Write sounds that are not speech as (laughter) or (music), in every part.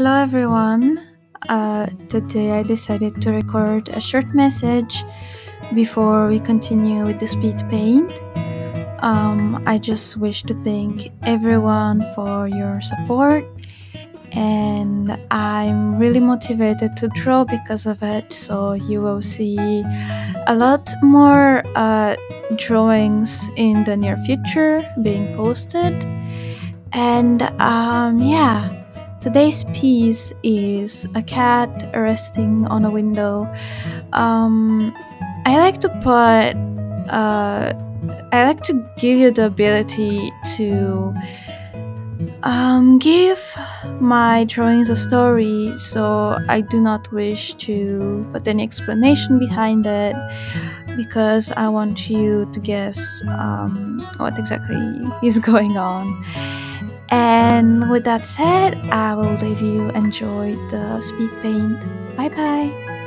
Hello, everyone. Uh, today I decided to record a short message before we continue with the speed paint. Um, I just wish to thank everyone for your support, and I'm really motivated to draw because of it. So, you will see a lot more uh, drawings in the near future being posted. And um, yeah. Today's piece is a cat resting on a window. Um, I like to put, uh, I like to give you the ability to um, give my drawings a story, so I do not wish to put any explanation behind it because I want you to guess um, what exactly is (laughs) going on. And with that said, I will leave you enjoy the speed paint. Bye bye.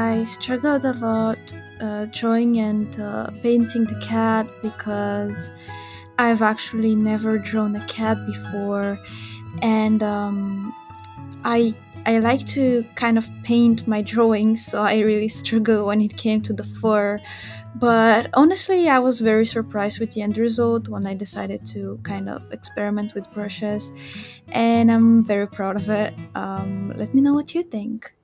I struggled a lot uh, drawing and uh, painting the cat because I've actually never drawn a cat before, and um, I I like to kind of paint my drawings, so I really (laughs) struggle when it came to the fur. But honestly, I was very surprised with the end result when I decided to kind of experiment with brushes, and I'm very proud of it. Um, let me know what you think.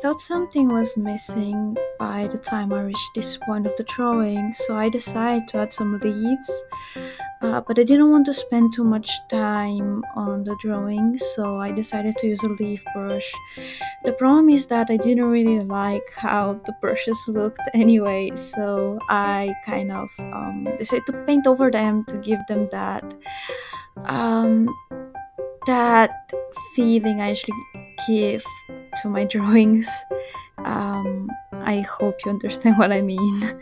Thought something was missing by the time I reached this point of the drawing, so I decided to add some leaves. Uh, but I didn't want to spend too much time on the drawing, so I decided to use a leaf brush. The problem is that I didn't really like how the brushes looked (laughs) anyway, so I kind of um, decided to paint over them to give them that um, that feeling I usually give to my (laughs) drawings. Um, I hope you understand what I mean.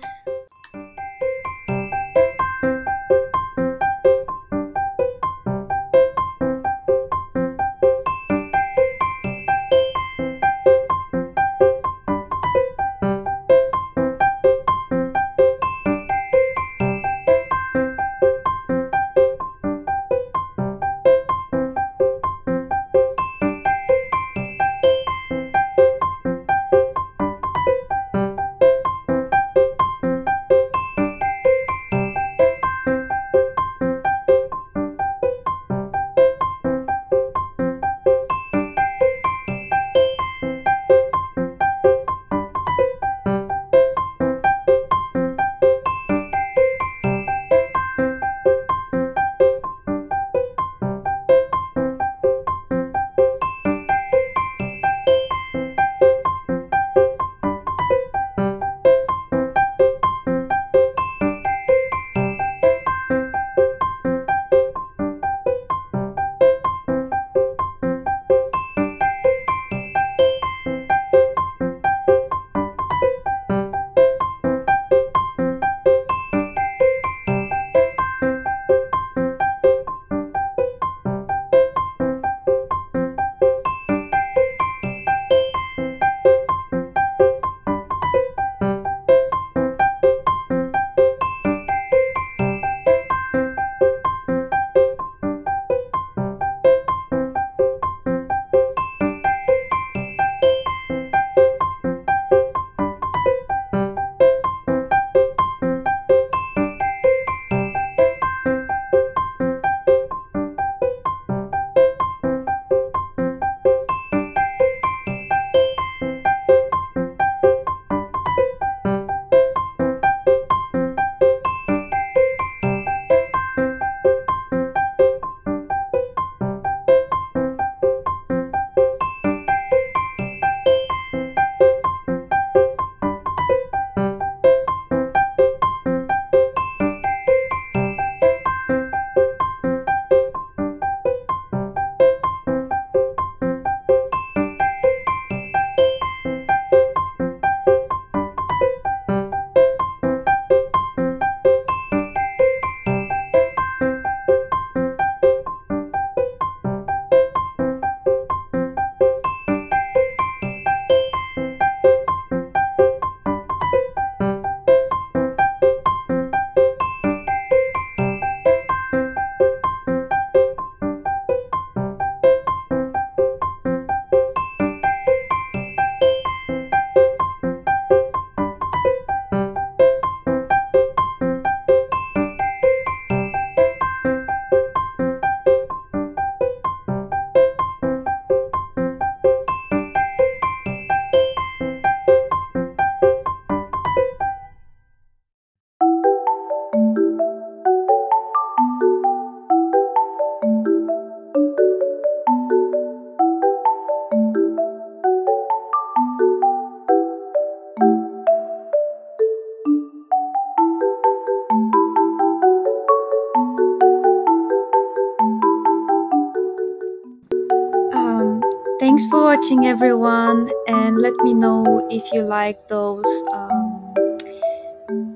Thanks for watching, everyone, and let me know if you like those um,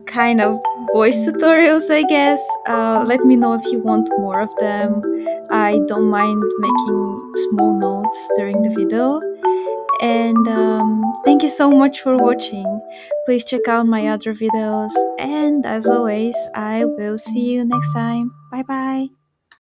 kind of voice tutorials, I guess. Uh, let me know if you want more of them. I don't mind making small notes during the video. And um, thank you so much for watching. Please check out my other videos. And as always, I will see you next time. Bye bye.